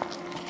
you